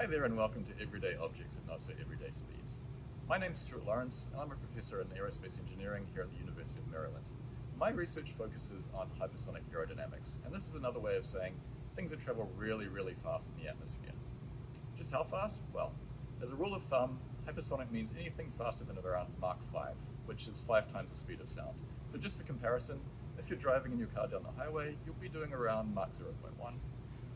Hi there and welcome to Everyday Objects at Not-So-Everyday Speeds. My name is Stuart Laurence and I'm a professor in aerospace engineering here at the University of Maryland. My research focuses on hypersonic aerodynamics and this is another way of saying things that travel really, really fast in the atmosphere. Just how fast? Well, as a rule of thumb, hypersonic means anything faster than around Mach 5, which is five times the speed of sound. So just for comparison, if you're driving in your car down the highway, you'll be doing around Mach 0.1.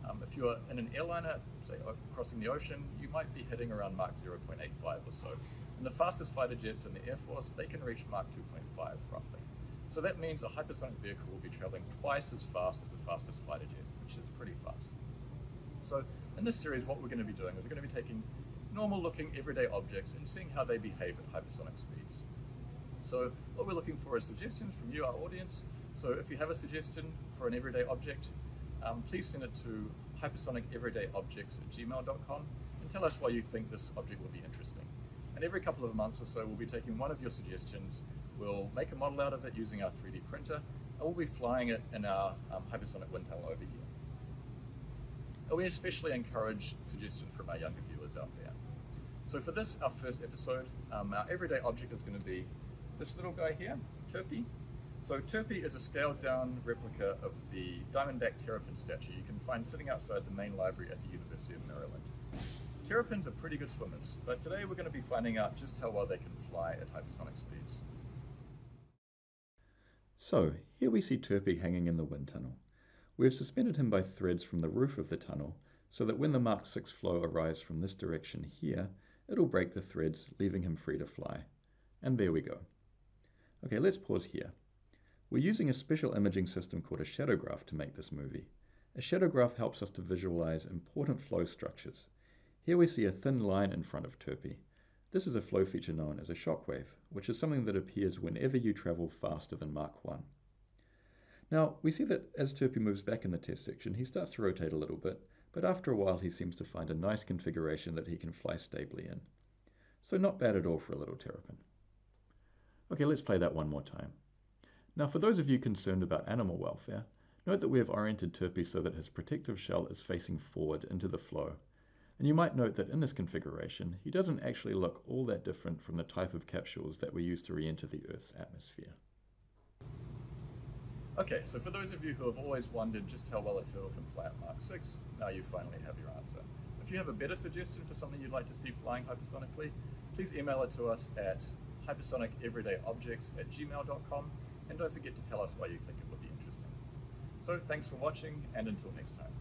Um, if you're in an airliner, say crossing the ocean, you might be hitting around Mach 0.85 or so. And the fastest fighter jets in the Air Force, they can reach Mach 2.5 roughly. So that means a hypersonic vehicle will be traveling twice as fast as the fastest fighter jet, which is pretty fast. So in this series, what we're going to be doing is we're going to be taking normal looking everyday objects and seeing how they behave at hypersonic speeds. So what we're looking for is suggestions from you, our audience. So if you have a suggestion for an everyday object, um, please send it to hypersonicEverydayObjects at gmail.com and tell us why you think this object will be interesting. And every couple of months or so, we'll be taking one of your suggestions, we'll make a model out of it using our 3D printer, and we'll be flying it in our um, hypersonic wind tunnel over here. And we especially encourage suggestions from our younger viewers out there. So for this, our first episode, um, our everyday object is going to be this little guy here, Terpy. So Terpy is a scaled down replica of the diamondback terrapin statue you can find sitting outside the main library at the University of Maryland. Terrapins are pretty good swimmers, but today we're going to be finding out just how well they can fly at hypersonic speeds. So, here we see Terpy hanging in the wind tunnel. We have suspended him by threads from the roof of the tunnel, so that when the Mach 6 flow arrives from this direction here, it'll break the threads, leaving him free to fly. And there we go. Okay, let's pause here. We're using a special imaging system called a shadowgraph to make this movie. A shadowgraph helps us to visualize important flow structures. Here we see a thin line in front of Terpy. This is a flow feature known as a shockwave, which is something that appears whenever you travel faster than Mach 1. Now, we see that as Terpy moves back in the test section, he starts to rotate a little bit, but after a while he seems to find a nice configuration that he can fly stably in. So not bad at all for a little terrapin. Okay, let's play that one more time. Now for those of you concerned about animal welfare, note that we have oriented Terpy so that his protective shell is facing forward into the flow. And you might note that in this configuration, he doesn't actually look all that different from the type of capsules that we use to re-enter the Earth's atmosphere. Okay, so for those of you who have always wondered just how well a turtle can fly at Mach 6, now you finally have your answer. If you have a better suggestion for something you'd like to see flying hypersonically, please email it to us at hypersonicEverydayObjects at gmail.com and don't forget to tell us why you think it would be interesting. So thanks for watching, and until next time.